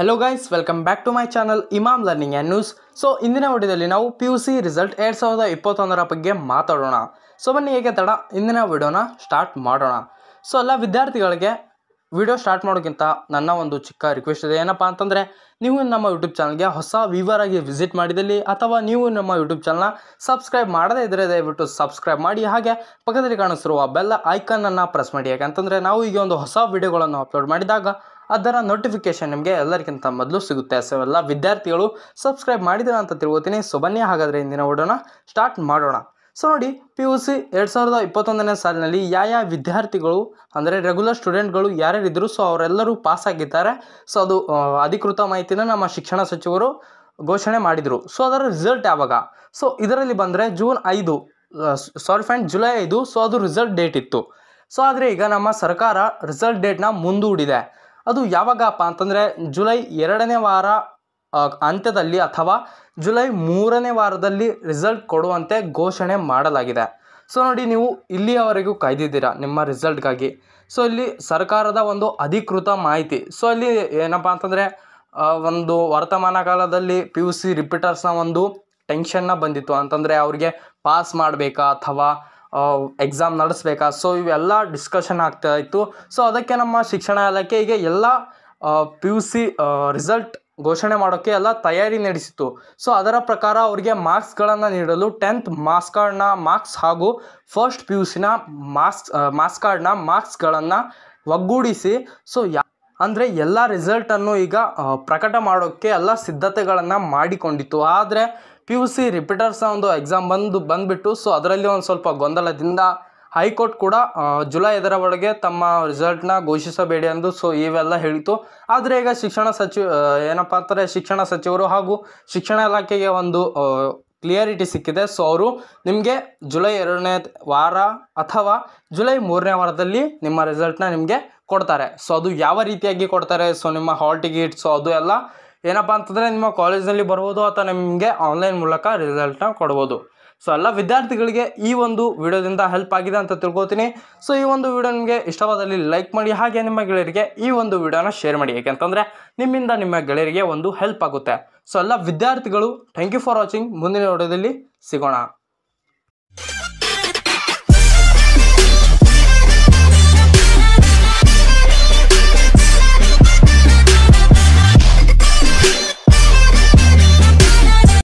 Hello guys welcome back to my channel Imam learning and news so ಇಂದಿನ ವಿಡಿಯೋದಲ್ಲಿ ನಾವು P U C result ಎರಡು ಸಾವಿರದ ಇಪ್ಪತ್ತೊಂದರ ಬಗ್ಗೆ ಮಾತಾಡೋಣ. ಸೊ ಬನ್ನಿ, ಹೇಗೆ ತಡ? ಇಂದಿನ ವಿಡಿಯೋನ ಸ್ಟಾರ್ಟ್ ಮಾಡೋಣ. ಸೊ ಎಲ್ಲ ವಿದ್ಯಾರ್ಥಿಗಳಿಗೆ ವಿಡಿಯೋ ಸ್ಟಾರ್ಟ್ ಮಾಡೋಕ್ಕಿಂತ ನನ್ನ ಒಂದು ಚಿಕ್ಕ ರಿಕ್ವೆಸ್ಟ್ ಇದೆ. ಏನಪ್ಪ ಅಂತಂದರೆ, ನೀವು ನಮ್ಮ ಯೂಟ್ಯೂಬ್ ಚಾನಲ್ಗೆ ಹೊಸ ವ್ಯೂವರ್ ಆಗಿ ವಿಸಿಟ್ ಮಾಡಿದಲ್ಲಿ ಅಥವಾ ನೀವು ನಮ್ಮ ಯೂಟ್ಯೂಬ್ ಚಾನಲ್ನ ಸಬ್ಸ್ಕ್ರೈಬ್ ಮಾಡದೇ ಇದ್ದರೆ ದಯವಿಟ್ಟು ಸಬ್ಸ್ಕ್ರೈಬ್ ಮಾಡಿ. ಹಾಗೆ ಪಕ್ಕದಲ್ಲಿ ಕಾಣಿಸಿರುವ ಬೆಲ್ಲ ಐಕನನ್ನು ಪ್ರೆಸ್ ಮಾಡಿ. ಯಾಕಂತಂದರೆ, ನಾವು ಈಗ ಒಂದು ಹೊಸ ವಿಡಿಯೋಗಳನ್ನು ಅಪ್ಲೋಡ್ ಮಾಡಿದಾಗ ಅದರ ನೋಟಿಫಿಕೇಶನ್ ನಿಮಗೆ ಎಲ್ಲರಿಗಿಂತ ಮೊದಲು ಸಿಗುತ್ತೆ. ಸೊ ಎಲ್ಲ ವಿದ್ಯಾರ್ಥಿಗಳು ಸಬ್ಸ್ಕ್ರೈಬ್ ಮಾಡಿದ್ದೀರಾ ಅಂತ ತಿಳ್ಕೊತೀನಿ. ಸೊ ಬನ್ನಿ ಹಾಗಾದರೆ ಇಂದಿನ ಓಡೋಣ ಸ್ಟಾರ್ಟ್ ಮಾಡೋಣ. ಸೊ ನೋಡಿ ಪಿ ಯು ಸಿ ಎರಡು ಸಾವಿರದ ಇಪ್ಪತ್ತೊಂದನೇ ಸಾಲಿನಲ್ಲಿ ಯಾವ ಯಾವ ವಿದ್ಯಾರ್ಥಿಗಳು, ಅಂದರೆ ರೆಗ್ಯುಲರ್ ಸ್ಟೂಡೆಂಟ್ಗಳು ಯಾರ್ಯಾರಿದ್ದರು ಸೊ ಅವರೆಲ್ಲರೂ ಪಾಸ್ ಆಗಿದ್ದಾರೆ. ಸೊ ಅದು ಅಧಿಕೃತ ಮಾಹಿತಿನ ನಮ್ಮ ಶಿಕ್ಷಣ ಸಚಿವರು ಘೋಷಣೆ ಮಾಡಿದರು. ಸೊ ಅದರ ರಿಸಲ್ಟ್ ಯಾವಾಗ? ಸೊ ಇದರಲ್ಲಿ ಬಂದರೆ ಜೂನ್ ಐದು ಸಾರಿ ಫ್ರೆಂಡ್ ಜುಲೈ ಐದು. ಸೊ ಅದು ರಿಸಲ್ಟ್ ಡೇಟ್ ಇತ್ತು. ಸೊ ಆದರೆ ಈಗ ನಮ್ಮ ಸರ್ಕಾರ ರಿಸಲ್ಟ್ ಡೇಟ್ನ ಮುಂದೂಡಿದೆ. ಅದು ಯಾವಾಗಪ್ಪ ಅಂತಂದರೆ ಜುಲೈ ಎರಡನೇ ವಾರ ಅಂತ್ಯದಲ್ಲಿ ಅಥವಾ ಜುಲೈ ಮೂರನೇ ವಾರದಲ್ಲಿ ರಿಸಲ್ಟ್ ಕೊಡುವಂತೆ ಘೋಷಣೆ ಮಾಡಲಾಗಿದೆ. ಸೊ ನೋಡಿ ನೀವು ಇಲ್ಲಿಯವರೆಗೂ ಕಾಯ್ದಿದ್ದೀರಾ ನಿಮ್ಮ ರಿಸಲ್ಟ್ಗಾಗಿ ಸೊ ಇಲ್ಲಿ ಸರ್ಕಾರದ ಒಂದು ಅಧಿಕೃತ ಮಾಹಿತಿ. ಸೊ ಇಲ್ಲಿ ಏನಪ್ಪ ಅಂತಂದರೆ ಒಂದು ವರ್ತಮಾನ ಕಾಲದಲ್ಲಿ ಪಿ ಯು ಸಿ ರಿಪೀಟರ್ಸ್ನ ಒಂದು ಟೆನ್ಷನ್ನ ಬಂದಿತ್ತು. ಅಂತಂದರೆ ಅವ್ರಿಗೆ ಪಾಸ್ ಮಾಡಬೇಕಾ ಅಥವಾ ಎಕ್ಸಾಮ್ ನಡೆಸ್ಬೇಕಾ? ಸೊ ಇವೆಲ್ಲ ಡಿಸ್ಕಷನ್ ಆಗ್ತಾ ಇತ್ತು. ಸೊ ಅದಕ್ಕೆ ನಮ್ಮ ಶಿಕ್ಷಣ ಇಲಾಖೆ ಈಗ ಎಲ್ಲ ಪಿ ಯು ಸಿ ರಿಸಲ್ಟ್ ಘೋಷಣೆ ಮಾಡೋಕ್ಕೆ ಎಲ್ಲ ತಯಾರಿ ನಡೆಸಿತು ಸೊ ಅದರ ಪ್ರಕಾರ ಅವರಿಗೆ ಮಾರ್ಕ್ಸ್ಗಳನ್ನು ನೀಡಲು ಟೆಂತ್ ಮಾರ್ಕ್ಸ್ ಕಾರ್ಡ್ನ ಮಾರ್ಕ್ಸ್ ಹಾಗೂ ಫಸ್ಟ್ ಪಿ ಯು ಸಿನ ಮಾರ್ಕ್ಸ್ ಮಾರ್ಕ್ಸ್ ಕಾರ್ಡ್ನ ಮಾರ್ಕ್ಸ್ಗಳನ್ನು ಒಗ್ಗೂಡಿಸಿ ಸೊ ಯಾ ಅಂದರೆ ಎಲ್ಲ ರಿಸಲ್ಟನ್ನು ಈಗ ಪ್ರಕಟ ಮಾಡೋಕ್ಕೆ ಎಲ್ಲ ಸಿದ್ಧತೆಗಳನ್ನು ಮಾಡಿಕೊಂಡಿತ್ತು. ಆದರೆ ಪಿ ಯು ಸಿ ರಿಪೀಟರ್ಸ್ನ ಒಂದು ಎಕ್ಸಾಮ್ ಬಂದು, ಬಂದುಬಿಟ್ಟು ಸೊ ಅದರಲ್ಲಿ ಒಂದು ಸ್ವಲ್ಪ ಗೊಂದಲದಿಂದ ಹೈಕೋರ್ಟ್ ಕೂಡ ಜುಲೈ ಇದರ ಒಳಗೆ ತಮ್ಮ ರಿಸಲ್ಟ್ನ ಘೋಷಿಸಬೇಡಿ ಎಂದು ಸೊ ಇವೆಲ್ಲ ಹೇಳಿತು ಆದರೆ ಈಗ ಶಿಕ್ಷಣ ಸಚಿವ ಏನಪ್ಪ ಅಂತಾರೆ ಶಿಕ್ಷಣ ಸಚಿವರು ಹಾಗೂ ಶಿಕ್ಷಣ ಇಲಾಖೆಗೆ ಒಂದು ಕ್ಲಿಯರಿಟಿ ಸಿಕ್ಕಿದೆ. ಸೊ ಅವರು ನಿಮಗೆ ಜುಲೈ ಎರಡನೇ ವಾರ ಅಥವಾ ಜುಲೈ ಮೂರನೇ ವಾರದಲ್ಲಿ ನಿಮ್ಮ ರಿಸಲ್ಟ್ನ ನಿಮಗೆ ಕೊಡ್ತಾರೆ. ಸೊ ಅದು ಯಾವ ರೀತಿಯಾಗಿ ಕೊಡ್ತಾರೆ? ಸೊ ನಿಮ್ಮ ಹಾಲ್ ಟಿಕೆಟ್ ಸೊ ಅದು ಎಲ್ಲ ಏನಪ್ಪ ಅಂತಂದರೆ ನಿಮ್ಮ ಕಾಲೇಜ್ನಲ್ಲಿ ಬರ್ಬೋದು ಅಥವಾ ನಿಮಗೆ ಆನ್ಲೈನ್ ಮೂಲಕ ರಿಸಲ್ಟ್ನ ಕೊಡ್ಬೋದು. ಸೊ ಎಲ್ಲ ವಿದ್ಯಾರ್ಥಿಗಳಿಗೆ ಈ ಒಂದು ವಿಡಿಯೋದಿಂದ ಹೆಲ್ಪ್ ಆಗಿದೆ ಅಂತ ತಿಳ್ಕೊತೀನಿ. ಸೊ ಈ ಒಂದು ವಿಡಿಯೋ ನಿಮಗೆ ಇಷ್ಟವಾದಲ್ಲಿ ಲೈಕ್ ಮಾಡಿ, ಹಾಗೆ ನಿಮ್ಮ ಗೆಳೆಯರಿಗೆ ಈ ಒಂದು ವಿಡಿಯೋನ ಶೇರ್ ಮಾಡಿ. ಯಾಕೆಂತಂದರೆ ನಿಮ್ಮಿಂದ ನಿಮ್ಮ ಗೆಳೆಯರಿಗೆ ಒಂದು ಹೆಲ್ಪ್ ಆಗುತ್ತೆ. ಸೊ ಎಲ್ಲ ವಿದ್ಯಾರ್ಥಿಗಳು ಥ್ಯಾಂಕ್ ಯು ಫಾರ್ ವಾಚಿಂಗ್ ಮುಂದಿನ ವಿಡಿಯೋದಲ್ಲಿ ಸಿಗೋಣ.